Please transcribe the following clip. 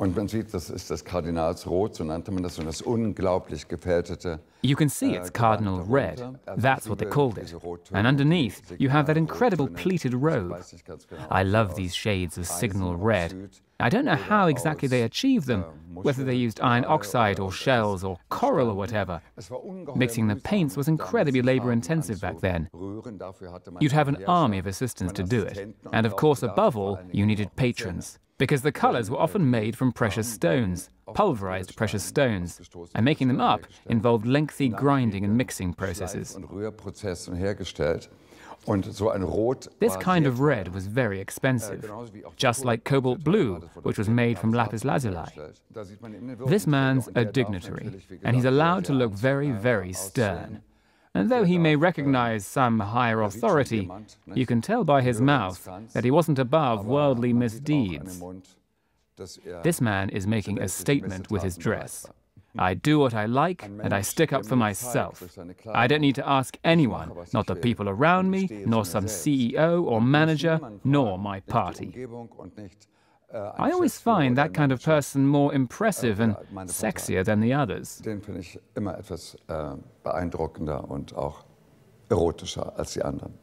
Und man sieht, das ist das Kardinalsrot, so nannte man das, und das unglaublich gefältete. You can see it's cardinal red. That's what they called it. And underneath, you have that incredible pleated robe. I love these shades of signal red. I don't know how exactly they achieved them, whether they used iron oxide or shells or coral or whatever. Mixing the paints was incredibly labor intensive back then. You'd have an army of assistants to do it. And of course, above all, you needed patrons because the colors were often made from precious stones, pulverized precious stones, and making them up involved lengthy grinding and mixing processes. This kind of red was very expensive, just like cobalt blue, which was made from lapis lazuli. This man's a dignitary, and he's allowed to look very, very stern. And though he may recognize some higher authority, you can tell by his mouth that he wasn't above worldly misdeeds. This man is making a statement with his dress. I do what I like and I stick up for myself. I don't need to ask anyone, not the people around me, nor some CEO or manager, nor my party. Uh, I always find that kind of person more impressive oh, and sexier than the others. Den finde ich immer etwas äh, beeindruckender und auch erotischer als die anderen.